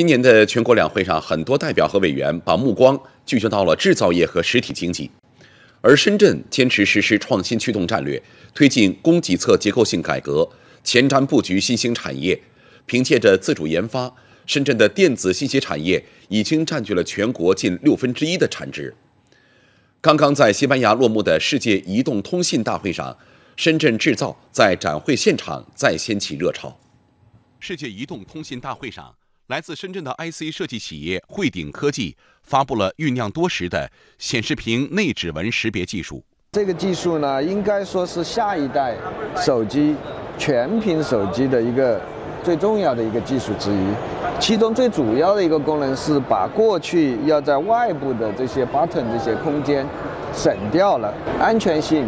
今年的全国两会上，很多代表和委员把目光聚焦到了制造业和实体经济，而深圳坚持实施创新驱动战略，推进供给侧结构性改革，前瞻布局新兴产业。凭借着自主研发，深圳的电子信息产业已经占据了全国近六分之一的产值。刚刚在西班牙落幕的世界移动通信大会上，深圳制造在展会现场再掀起热潮。世界移动通信大会上。来自深圳的 IC 设计企业汇顶科技发布了酝酿多时的显示屏内指纹识别技术。这个技术呢，应该说是下一代手机全屏手机的一个最重要的一个技术之一。其中最主要的一个功能是把过去要在外部的这些 button 这些空间省掉了，安全性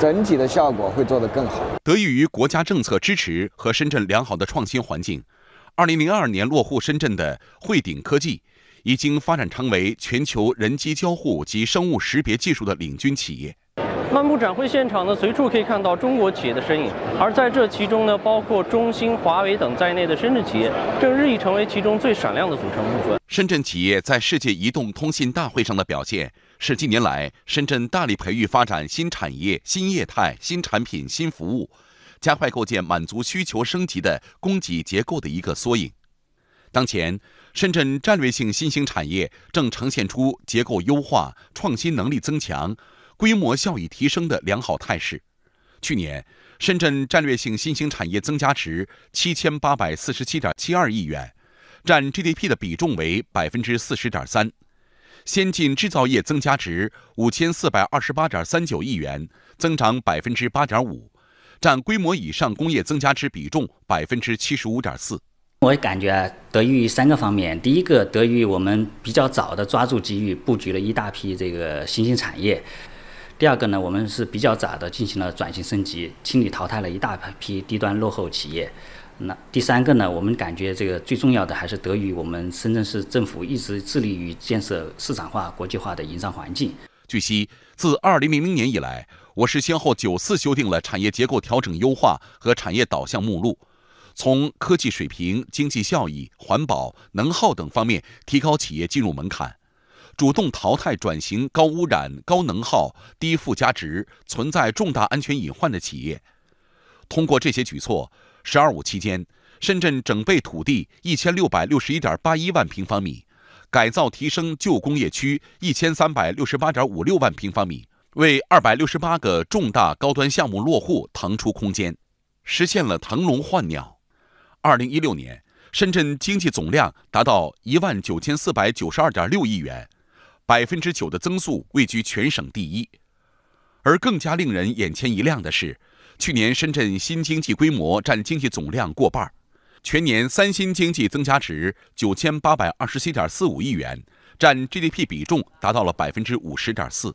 整体的效果会做得更好。得益于国家政策支持和深圳良好的创新环境。二零零二年落户深圳的汇顶科技，已经发展成为全球人机交互及生物识别技术的领军企业。漫步展会现场呢，随处可以看到中国企业的身影，而在这其中呢，包括中兴、华为等在内的深圳企业，正日益成为其中最闪亮的组成部分。深圳企业在世界移动通信大会上的表现，是近年来深圳大力培育发展新产业、新业态、新产品、新服务。加快构建满足需求升级的供给结构的一个缩影。当前，深圳战略性新兴产业正呈现出结构优化、创新能力增强、规模效益提升的良好态势。去年，深圳战略性新兴产业增加值七千八百四十七点七二亿元，占 GDP 的比重为百分之四十点三；先进制造业增加值五千四百二十八点三九亿元，增长百分之八点五。占规模以上工业增加值比重百分之七十五点四。我感觉得益于三个方面：第一个，得益于我们比较早的抓住机遇，布局了一大批这个新兴产业；第二个呢，我们是比较早的进行了转型升级，清理淘汰了一大批低端落后企业；那第三个呢，我们感觉这个最重要的还是得益于我们深圳市政府一直致力于建设市场化、国际化的营商环境。据悉，自二零零零年以来。我市先后九次修订了产业结构调整优化和产业导向目录，从科技水平、经济效益、环保、能耗等方面提高企业进入门槛，主动淘汰转型高污染、高能耗、低附加值、存在重大安全隐患的企业。通过这些举措，“十二五”期间，深圳整备土地一千六百六十一点八一万平方米，改造提升旧工业区一千三百六十八点五六万平方米。为二百六十八个重大高端项目落户腾出空间，实现了腾笼换鸟。二零一六年，深圳经济总量达到一万九千四百九十二点六亿元，百分之九的增速位居全省第一。而更加令人眼前一亮的是，去年深圳新经济规模占经济总量过半，全年三新经济增加值九千八百二十七点四五亿元，占 GDP 比重达到了百分之五十点四。